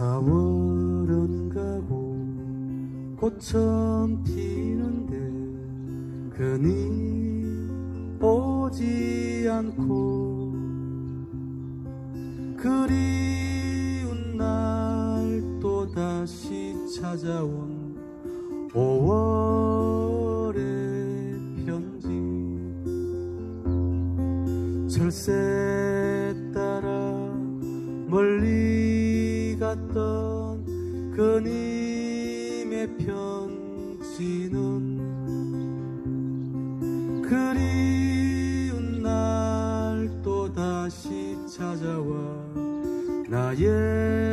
사월은 가고 꽃처럼 피는데 그니 오지 않고 그리운 날 또 다시 찾아온 5월의 편지. 철새 갔던 그님의 편지는 그리운 날 또 다시 찾아와 나의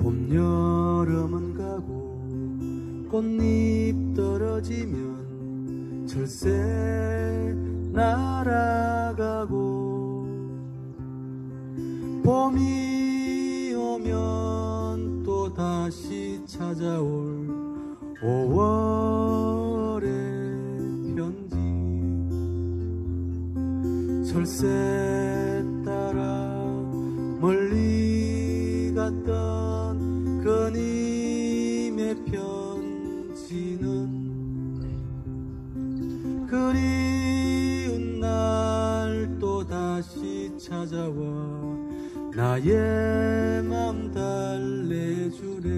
봄 여름은 가고 꽃잎 떨어지면 철새 날아가고 봄이 오면 또 다시 찾아올 5월의 편지. 철새 갔던 그님의 편지는 그리운 날 또 다시 찾아와 나의 맘 달래주래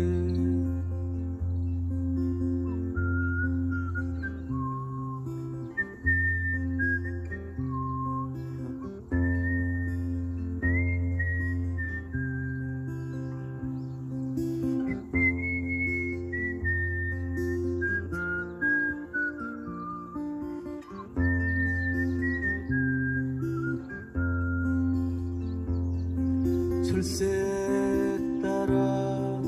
철새 따라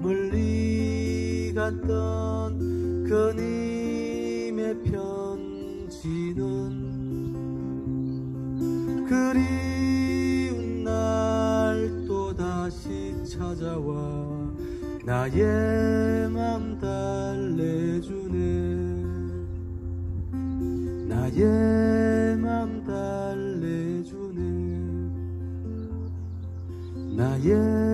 멀리 갔던 그님의 편지는 그리운 날 또다시 찾아와 나의 맘 달래주네. 나의 맘 달래주네 나의